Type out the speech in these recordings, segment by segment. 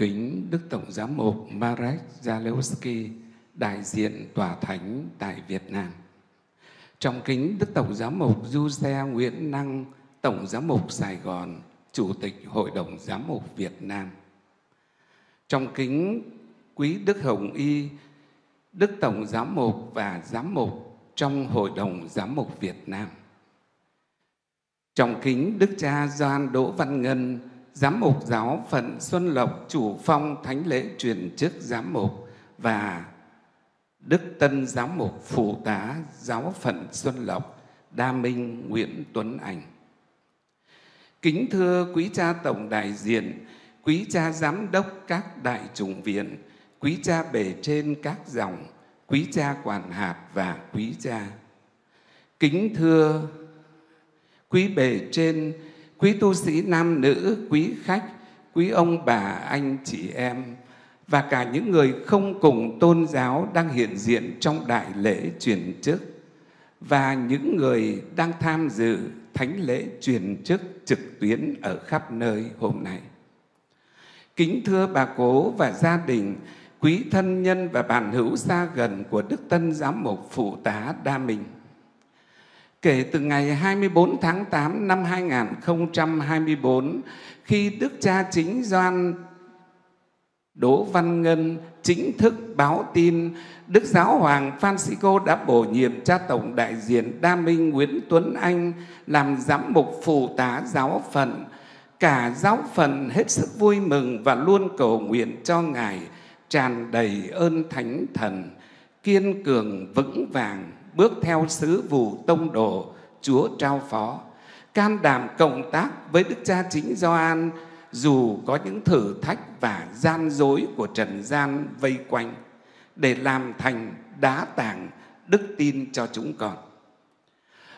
kính Đức Tổng Giám mục Marek Zalewski, đại diện Tòa Thánh tại Việt Nam. Trọng kính Đức Tổng Giám mục Du Xe Nguyễn Năng, Tổng Giám mục Sài Gòn, Chủ tịch Hội đồng Giám mục Việt Nam. Trọng kính quý Đức Hồng Y, Đức Tổng Giám mục và Giám mục trong Hội đồng Giám mục Việt Nam. Trọng kính Đức cha Doan Đỗ Văn Ngân, Giám mục giáo phận Xuân Lộc, chủ phong thánh lễ truyền chức giám mục và Đức Tân Giám mục Phụ tá Giáo phận Xuân Lộc, Đa Minh Nguyễn Tuấn Anh. Kính thưa quý cha tổng đại diện, quý cha giám đốc các đại chủng viện, quý cha bề trên các dòng, quý cha quản hạt và quý cha. Kính thưa quý bề trên, quý tu sĩ nam nữ, quý khách, quý ông bà, anh chị em và cả những người không cùng tôn giáo đang hiện diện trong đại lễ truyền chức và những người đang tham dự thánh lễ truyền chức trực tuyến ở khắp nơi hôm nay. Kính thưa bà cố và gia đình, quý thân nhân và bạn hữu xa gần của Đức Tân Giám mục Phụ tá Đa Minh. Kể từ ngày 24 tháng 8 năm 2024, khi Đức cha chính Doan Đỗ Văn Ngân chính thức báo tin Đức Giáo Hoàng Francisco đã bổ nhiệm cha tổng đại diện Đa Minh Nguyễn Tuấn Anh làm giám mục phụ tá giáo phận. Cả giáo phận hết sức vui mừng và luôn cầu nguyện cho Ngài tràn đầy ơn thánh thần, kiên cường vững vàng, bước theo sứ vụ tông đồ Chúa trao phó, can đảm cộng tác với Đức cha chính Gioan dù có những thử thách và gian dối của trần gian vây quanh để làm thành đá tảng đức tin cho chúng con.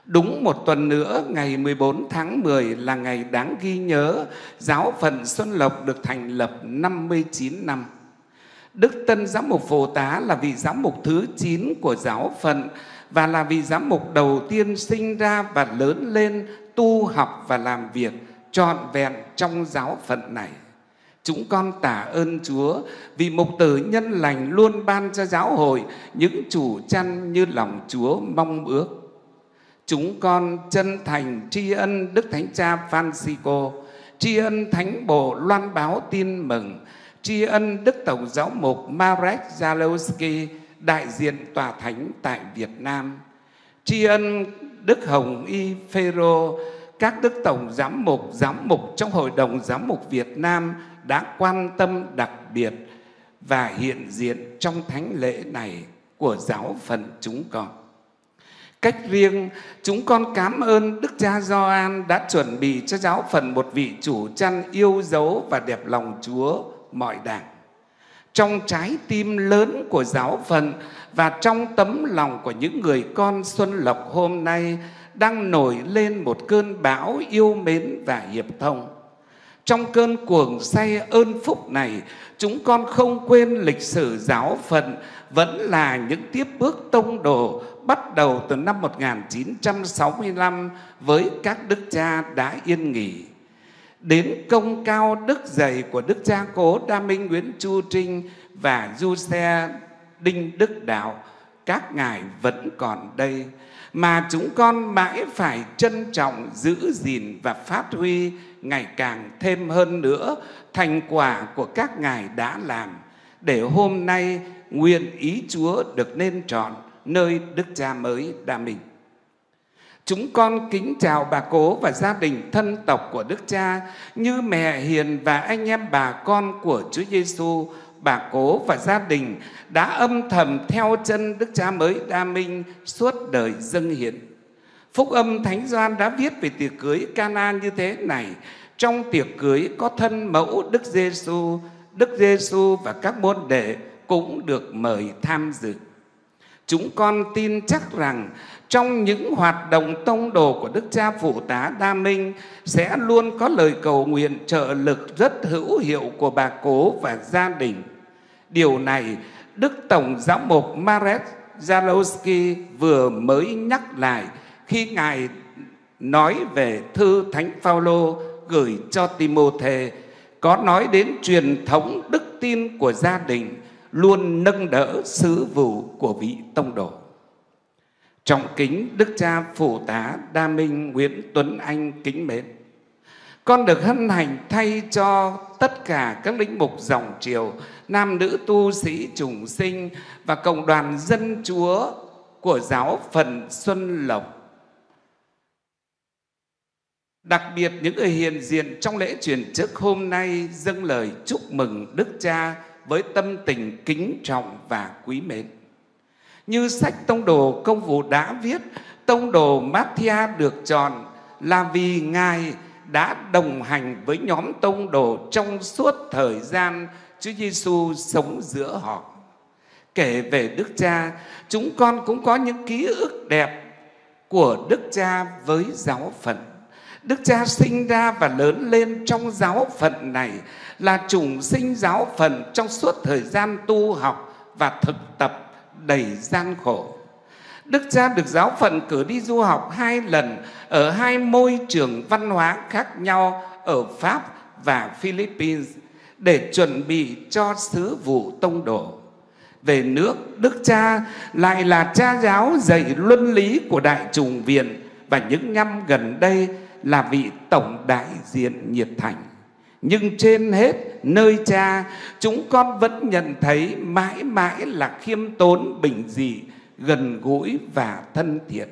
Đúng một tuần nữa, ngày 14 tháng 10 là ngày đáng ghi nhớ giáo phận Xuân Lộc được thành lập 59 năm. Đức Tân Giám mục Phổ Tá là vị giám mục thứ 9 của giáo phận và là vị giám mục đầu tiên sinh ra và lớn lên tu học và làm việc trọn vẹn trong giáo phận này. Chúng con tạ ơn Chúa vì mục tử nhân lành luôn ban cho giáo hội những chủ chăn như lòng Chúa mong ước. Chúng con chân thành tri ân Đức Thánh Cha Francisco, tri ân Thánh Bộ loan báo tin mừng, tri ân Đức Tổng Giáo mục Marek Zalewski, đại diện Tòa Thánh tại Việt Nam, tri ân Đức Hồng Y Phêrô, các đức tổng giám mục, giám mục trong Hội đồng Giám mục Việt Nam đã quan tâm đặc biệt và hiện diện trong thánh lễ này của giáo phận chúng con. Cách riêng, chúng con cảm ơn Đức cha Gioan đã chuẩn bị cho giáo phận một vị chủ chăn yêu dấu và đẹp lòng Chúa mọi đảng. Trong trái tim lớn của giáo phận và trong tấm lòng của những người con Xuân Lộc hôm nay đang nổi lên một cơn bão yêu mến và hiệp thông. Trong cơn cuồng say ơn phúc này, chúng con không quên lịch sử giáo phận vẫn là những tiếp bước tông đồ bắt đầu từ năm 1965 với các đức cha đã yên nghỉ. Đến công cao đức dày của đức cha cố Đa Minh Nguyễn Chu Trinh và Du Xe Đinh Đức Đạo, các ngài vẫn còn đây mà chúng con mãi phải trân trọng giữ gìn và phát huy ngày càng thêm hơn nữa thành quả của các ngài đã làm để hôm nay nguyện ý Chúa được nên trọn nơi Đức Cha mới đa mình. Chúng con kính chào bà cố và gia đình thân tộc của Đức Cha như mẹ hiền và anh em bà con của Chúa Giêsu bà cố và gia đình đã âm thầm theo chân Đức Cha mới Đa Minh suốt đời dâng hiến. Phúc âm Thánh Doan đã viết về tiệc cưới Cana như thế này. Trong tiệc cưới có thân mẫu Đức Giêsu, Đức Giêsu và các môn đệ cũng được mời tham dự. Chúng con tin chắc rằng trong những hoạt động tông đồ của Đức Cha Phụ tá Đa Minh sẽ luôn có lời cầu nguyện trợ lực rất hữu hiệu của bà cố và gia đình. Điều này Đức Tổng Giám mục Marek Zalowski vừa mới nhắc lại khi Ngài nói về thư Thánh Phaolô gửi cho Timôthê, có nói đến truyền thống đức tin của gia đình luôn nâng đỡ sứ vụ của vị tông đồ. Trọng kính Đức cha Phụ tá Đa Minh Nguyễn Tuấn Anh kính mến. Con được hân hạnh thay cho tất cả các lĩnh mục dòng triều, nam nữ tu sĩ trùng sinh và cộng đoàn dân chúa của giáo phận Xuân Lộc. Đặc biệt những người hiện diện trong lễ truyền chức hôm nay dâng lời chúc mừng Đức Cha với tâm tình kính trọng và quý mến. Như sách Tông Đồ Công vụ đã viết, Tông Đồ Matthia được chọn là vì Ngài đã đồng hành với nhóm Tông Đồ trong suốt thời gian Chúa Giêsu sống giữa họ. Kể về Đức Cha, chúng con cũng có những ký ức đẹp của Đức Cha với giáo phận. Đức Cha sinh ra và lớn lên trong giáo phận này là chủng sinh giáo phận trong suốt thời gian tu học và thực tập đầy gian khổ. Đức cha được giáo phận cử đi du học hai lần ở hai môi trường văn hóa khác nhau ở Pháp và Philippines để chuẩn bị cho sứ vụ tông đồ. Về nước, Đức cha lại là cha giáo dạy luân lý của Đại trùng viện và những năm gần đây là vị tổng đại diện nhiệt thành. Nhưng trên hết nơi cha chúng con vẫn nhận thấy mãi mãi là khiêm tốn bình dị, gần gũi và thân thiện.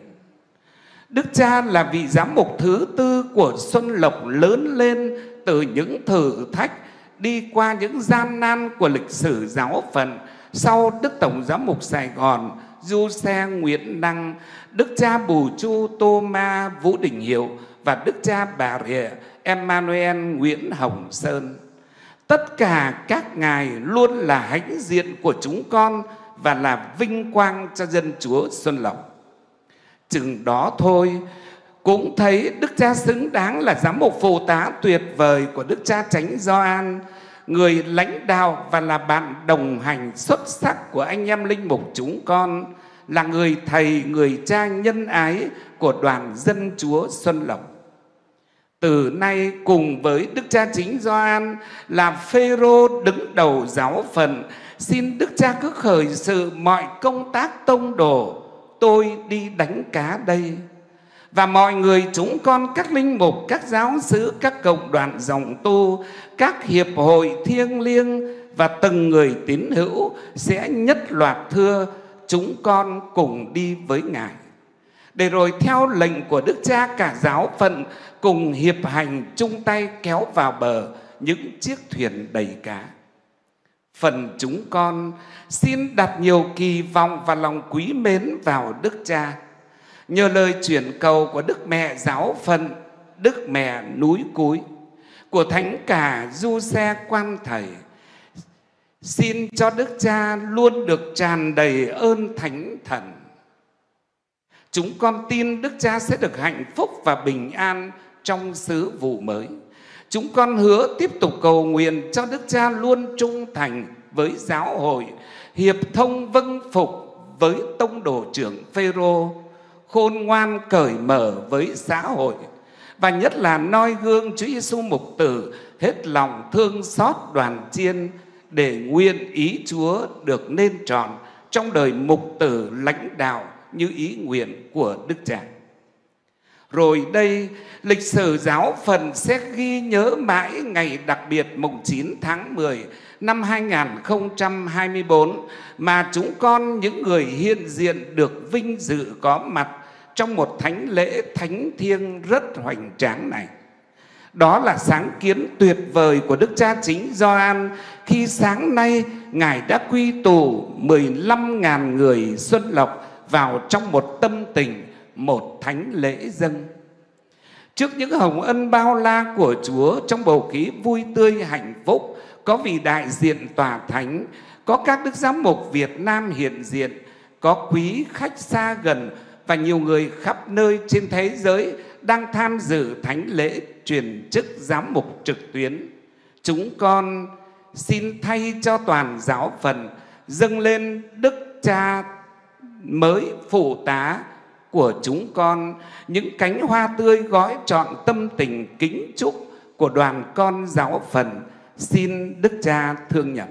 Đức cha là vị giám mục thứ tư của Xuân Lộc lớn lên từ những thử thách đi qua những gian nan của lịch sử giáo phận sau Đức Tổng Giám mục Sài Gòn Du Xe Nguyễn Đăng, Đức cha Bù Chu Tô Ma Vũ Đình Hiệu và Đức cha Bà Rịa Emmanuel Nguyễn Hồng Sơn. Tất cả các ngài luôn là hãnh diện của chúng con và là vinh quang cho dân Chúa Xuân Lộc. Chừng đó thôi, cũng thấy Đức Cha xứng đáng là giám mục phụ tá tuyệt vời của Đức Cha Tránh Gioan, người lãnh đạo và là bạn đồng hành xuất sắc của anh em linh mục chúng con, là người thầy, người cha nhân ái của đoàn dân Chúa Xuân Lộc. Từ nay cùng với Đức Cha Chính Gioan là Phêrô đứng đầu giáo phận, xin Đức Cha cứ khởi sự mọi công tác tông đồ, tôi đi đánh cá đây. Và mọi người chúng con các linh mục, các giáo sứ, các cộng đoàn dòng tu, các hiệp hội thiêng liêng và từng người tín hữu sẽ nhất loạt thưa chúng con cùng đi với Ngài để rồi theo lệnh của Đức Cha cả giáo phận cùng hiệp hành chung tay kéo vào bờ những chiếc thuyền đầy cá. Phần chúng con xin đặt nhiều kỳ vọng và lòng quý mến vào Đức Cha. Nhờ lời chuyển cầu của Đức Mẹ giáo phận, Đức Mẹ núi cúi, của Thánh cả Du Xe Quan Thầy, xin cho Đức Cha luôn được tràn đầy ơn Thánh Thần. Chúng con tin Đức Cha sẽ được hạnh phúc và bình an trong sứ vụ mới. Chúng con hứa tiếp tục cầu nguyện cho Đức Cha luôn trung thành với giáo hội, hiệp thông vâng phục với tông đồ trưởng Phêrô, khôn ngoan cởi mở với xã hội và nhất là noi gương Chúa Giêsu mục tử hết lòng thương xót đoàn chiên để nguyện ý Chúa được nên tròn trong đời mục tử lãnh đạo như ý nguyện của Đức Cha. Rồi đây, lịch sử giáo phần sẽ ghi nhớ mãi ngày đặc biệt mùng 9 tháng 10 năm 2024 mà chúng con những người hiện diện được vinh dự có mặt trong một thánh lễ thánh thiêng rất hoành tráng này. Đó là sáng kiến tuyệt vời của Đức Cha Chính Gioan khi sáng nay Ngài đã quy tụ 15.000 người Xuân Lộc vào trong một tâm tình, một thánh lễ dân. Trước những hồng ân bao la của Chúa trong bầu khí vui tươi hạnh phúc, có vị đại diện tòa thánh, có các đức giám mục Việt Nam hiện diện, có quý khách xa gần và nhiều người khắp nơi trên thế giới đang tham dự thánh lễ truyền chức giám mục trực tuyến. Chúng con xin thay cho toàn giáo phần dâng lên Đức Cha mới phụ tá của chúng con những cánh hoa tươi gói trọn tâm tình kính chúc của đoàn con giáo phần xin Đức Cha thương nhận.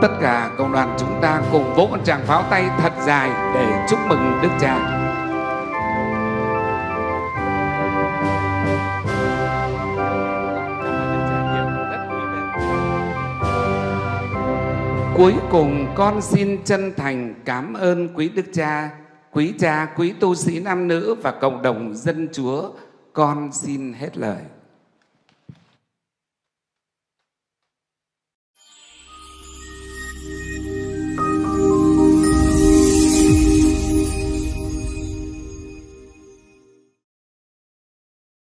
Tất cả cộng đoàn chúng ta cùng vỗ một tràng pháo tay thật dài để chúc mừng Đức Cha. Cuối cùng con xin chân thành cảm ơn quý Đức Cha, quý cha, quý tu sĩ nam nữ và cộng đồng dân chúa. Con xin hết lời.